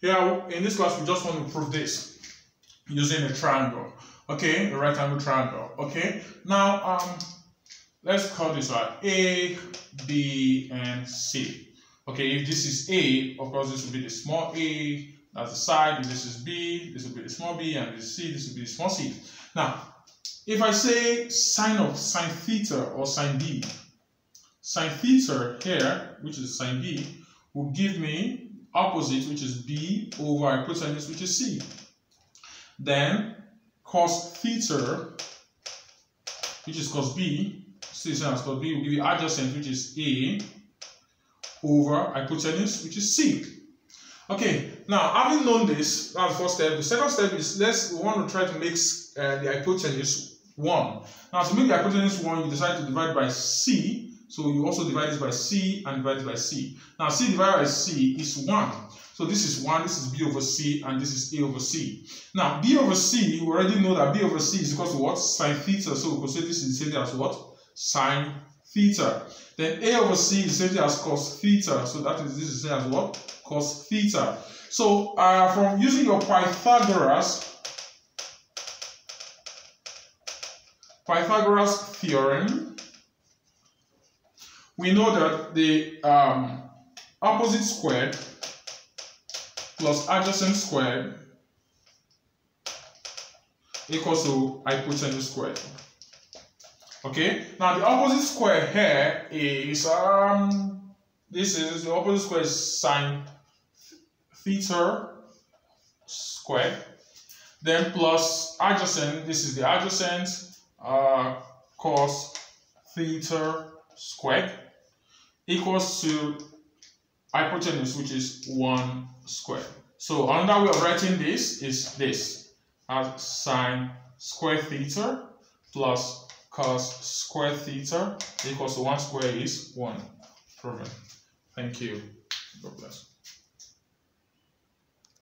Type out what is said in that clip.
Here, in this class, we just want to prove this using a triangle. Okay, a right angle triangle. Okay, now um, let's call this one A, B, and C. Okay, if this is A, of course, this will be the small a, that's the side. If this is B, this will be the small b, and this is C, this will be the small c. Now, if I say sine of sine theta or sine B, sine theta here, which is sine B, will give me opposite, which is B, over hypotenuse, which is C. Then cos theta, which is cos B, still cos B, will give you adjacent, which is A, over hypotenuse, which is C. Okay, now having known this, that's the first step. The second step is let's we want to try to make uh, the hypotenuse 1. Now to make the hypotenuse 1, you decide to divide by C. So you also divide this by C and divide it by C. Now C divided by C is 1. So this is 1, this is B over C, and this is A over C. Now, B over C, we already know that B over C is equal to what? Sine theta. So we can say this is the same thing as what? Sine theta. Then A over C is the same thing as cos theta. So that is this is the same as what? Cos theta. So uh, from using your Pythagoras, Pythagoras theorem, we know that the um, opposite squared plus adjacent squared equals to hypotenuse squared. Okay, now the opposite square here is um this is the opposite square is sine theta squared. Then plus adjacent, this is the adjacent uh cos theta squared equals to hypotenuse, which is 1 squared. So another way of writing this is this, as sine square theta plus cos square theta equals to 1 square is 1. Proven. Thank you. God bless.